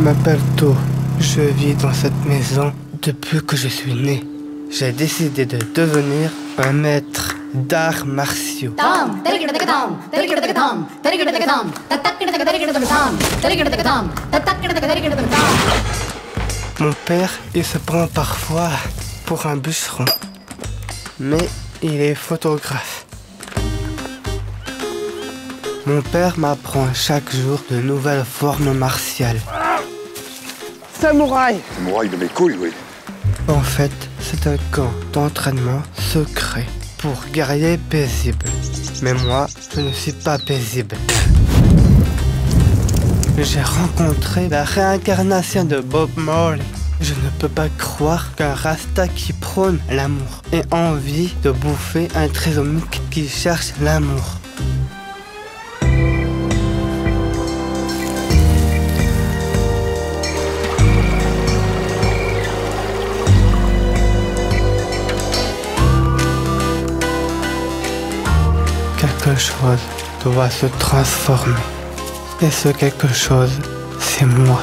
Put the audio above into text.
m'appelle To. Je vis dans cette maison depuis que je suis né. J'ai décidé de devenir un maître d'arts martiaux. Mon père, il se prend parfois pour un bûcheron. Mais il est photographe. Mon père m'apprend chaque jour de nouvelles formes martiales. Samouraï Samouraï de mes couilles, oui. En fait, c'est un camp d'entraînement secret pour guerriers paisibles. Mais moi, je ne suis pas paisible. J'ai rencontré la réincarnation de Bob Marley. Je ne peux pas croire qu'un Rasta qui prône l'amour ait envie de bouffer un trisomique qui cherche l'amour. Quelque chose doit se transformer. Et ce quelque chose, c'est moi.